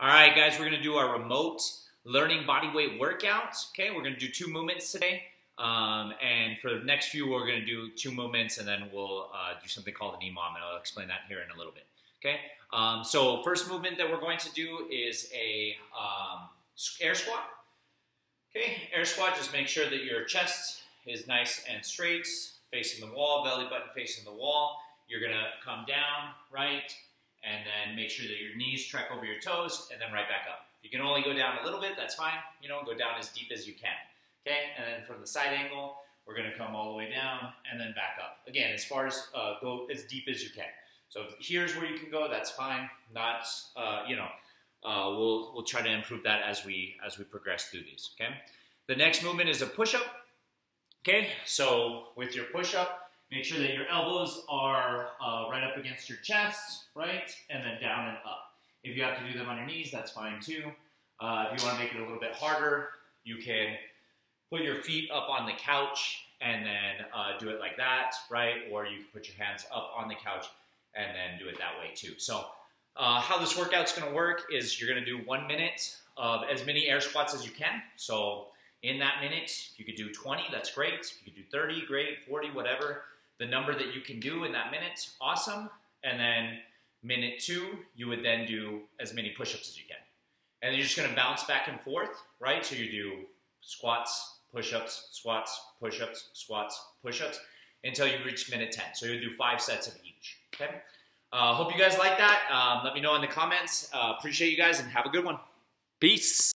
All right, guys, we're gonna do our remote learning body weight workouts. Okay, we're gonna do two movements today. Um, and for the next few, we're gonna do two movements and then we'll uh, do something called an EMOM and I'll explain that here in a little bit. Okay, um, so first movement that we're going to do is a um, air squat. Okay, air squat, just make sure that your chest is nice and straight, facing the wall, belly button facing the wall. You're gonna come down, right? And then make sure that your knees trek over your toes, and then right back up. If you can only go down a little bit, that's fine. You know, go down as deep as you can. Okay, and then from the side angle, we're gonna come all the way down and then back up. Again, as far as uh, go as deep as you can. So here's where you can go. That's fine. Not, uh, you know, uh, we'll we'll try to improve that as we as we progress through these. Okay. The next movement is a push-up. Okay, so with your push-up, Make sure that your elbows are uh, right up against your chest, right? And then down and up. If you have to do them on your knees, that's fine too. Uh, if you want to make it a little bit harder, you can put your feet up on the couch and then uh, do it like that, right? Or you can put your hands up on the couch and then do it that way too. So uh, how this workout's gonna work is you're gonna do one minute of as many air squats as you can. So in that minute, if you could do 20, that's great. If you could do 30, great, 40, whatever the number that you can do in that minute, awesome. And then minute two, you would then do as many push-ups as you can. And then you're just gonna bounce back and forth, right? So you do squats, push-ups, squats, push-ups, squats, push-ups, until you reach minute 10. So you'll do five sets of each, okay? Uh, hope you guys like that. Um, let me know in the comments. Uh, appreciate you guys and have a good one. Peace.